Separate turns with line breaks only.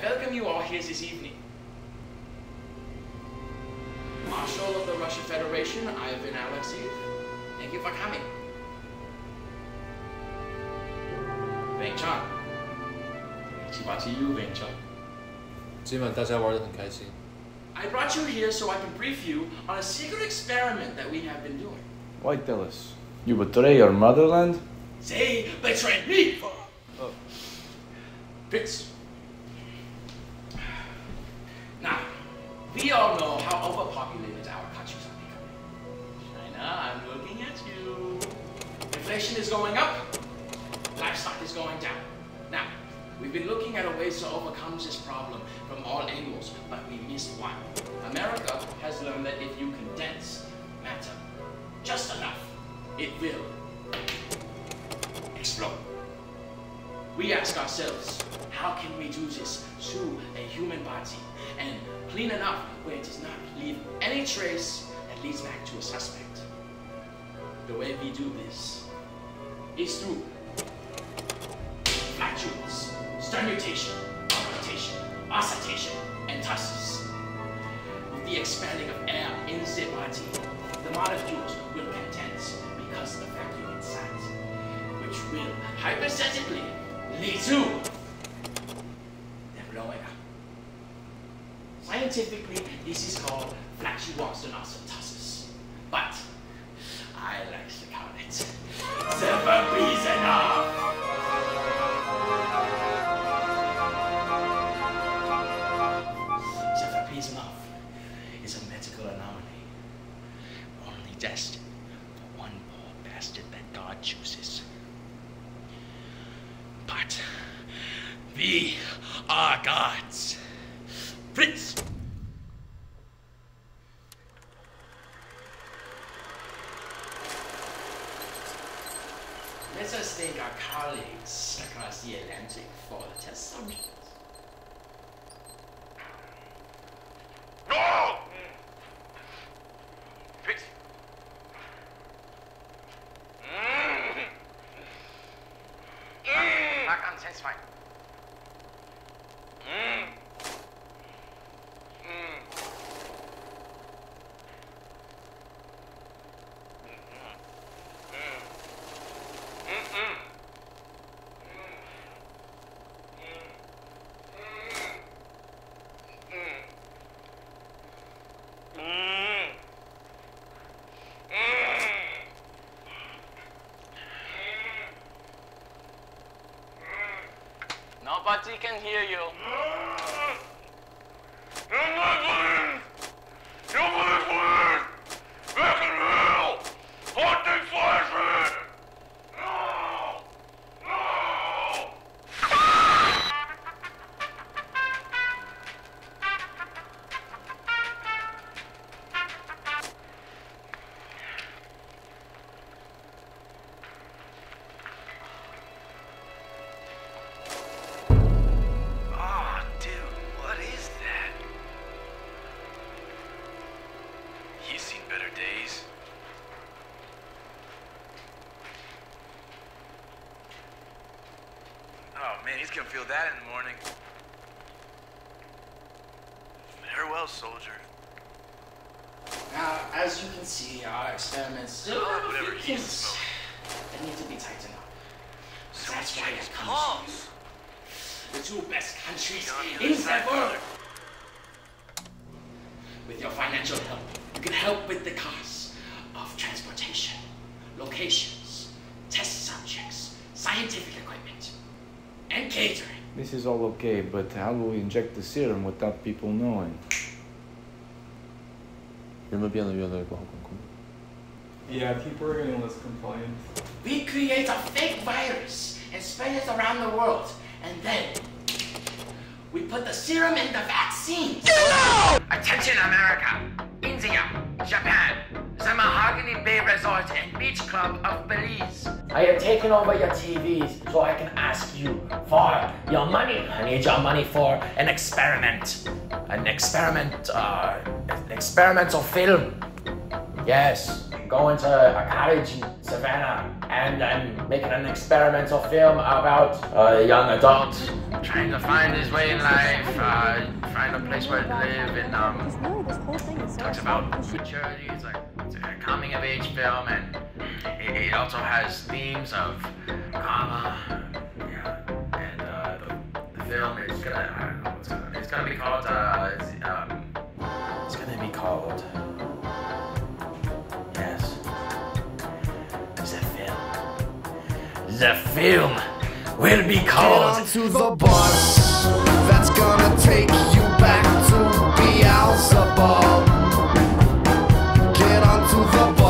I welcome you all here this evening. Marshal of the Russian Federation, Ivan Alexeyev, thank you for coming. Wang Chang, 七八七 you, Wang Chang.
今晚大家玩的很开心。
I brought you here so I can brief you on a secret experiment that we have been doing.
Why tell us? You betray your motherland?
They betrayed me!
Oh.
Fritz. We all know how overpopulated our countries are becoming. China, I'm looking at you. Inflation is going up, livestock is going down. Now, we've been looking at ways to overcome this problem from all angles, but we missed one. America has learned that if you condense matter just enough, it will explode. We ask ourselves, how can we do this through a human body and clean enough where it does not leave any trace that leads back to a suspect? The way we do this is through flatulence, sternutation, augmentation, oscitation, and tusses. With the expanding of air in the body, the molecules will condense because of the vacuum inside, which will hypothetically to them blowing. Scientifically, this is called flatulence and tussis. But I like to call it Furpeezenough. Furpeezenough is a medical anomaly, only destined for one poor bastard that God chooses. But we are gods. Fritz! Let us thank our colleagues across the Atlantic for the test subjects.
No! Fritz. Back on sense fine.
Nobody can hear you.
Better days. Oh man, he's gonna feel that in the morning. Farewell, soldier.
Now, as you can see, our experiments still
Oh,
have a
whatever
few
he
kinks
smoked.
need to be tightened up.
So
That's why
change
it comes
calls.
the two best countries in
other side,
the world. With your financial help, you can help with the costs of transportation, locations, test subjects, scientific equipment, and catering.
This is all okay, but how will we inject the serum without people knowing?
人们变得越来越不好管控。
Yeah, people are getting less compliant.
We create a fake virus and spread it around the world, and then we put the serum in the vaccines.
Attention, America, Japan, the Mahogany Bay Resort and Beach Club of Belize.
I have taken over your TVs so I can ask you for your money. I need your money for an experiment. An experiment, uh, an experimental film. Yes, go to a cottage in Savannah
and I'm making an experimental film about a young adult trying to find his way in life, uh, find a place where to live, and um,
Really, this whole thing is so
talks about maturity. It's like it's a coming of age film, and it, it also has themes of karma. Yeah, and uh, the, the film is gonna I don't know what's gonna it's gonna be called uh, it's, um, it's gonna be called The film will be called.
Get onto the bus that's gonna take you back to Beelzebub. Get onto the